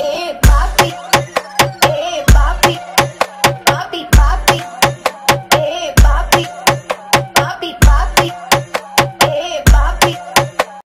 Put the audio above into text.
It